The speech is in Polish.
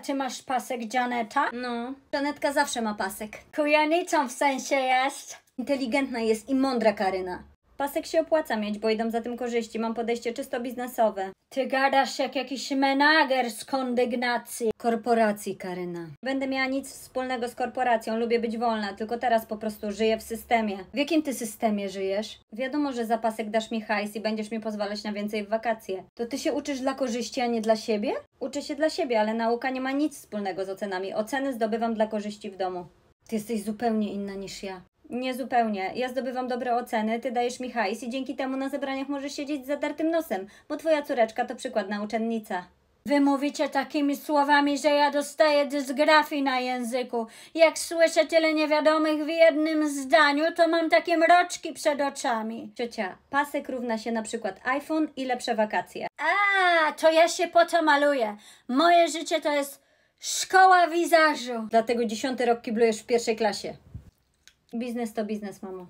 A ty masz pasek Janeta? No, Żanetka zawsze ma pasek. Kujanicą w sensie jest. Inteligentna jest i mądra Karyna. Pasek się opłaca mieć, bo idą za tym korzyści. Mam podejście czysto biznesowe. Ty gadasz jak jakiś menager z kondygnacji. Korporacji, Karyna. Będę miała nic wspólnego z korporacją, lubię być wolna, tylko teraz po prostu żyję w systemie. W jakim ty systemie żyjesz? Wiadomo, że za pasek dasz mi hajs i będziesz mi pozwalać na więcej w wakacje. To ty się uczysz dla korzyści, a nie dla siebie? Uczę się dla siebie, ale nauka nie ma nic wspólnego z ocenami. Oceny zdobywam dla korzyści w domu. Ty jesteś zupełnie inna niż ja. Nie zupełnie. Ja zdobywam dobre oceny, ty dajesz mi hajs i dzięki temu na zebraniach możesz siedzieć z zadartym nosem, bo twoja córeczka to przykładna uczennica. Wy mówicie takimi słowami, że ja dostaję dysgrafii na języku. Jak słyszę tyle niewiadomych w jednym zdaniu, to mam takie mroczki przed oczami. Ciocia, pasek równa się na przykład iPhone i lepsze wakacje. A, to ja się po to maluję. Moje życie to jest szkoła wizażu. Dlatego dziesiąty rok kiblujesz w pierwszej klasie. Biznes to biznes, mamo.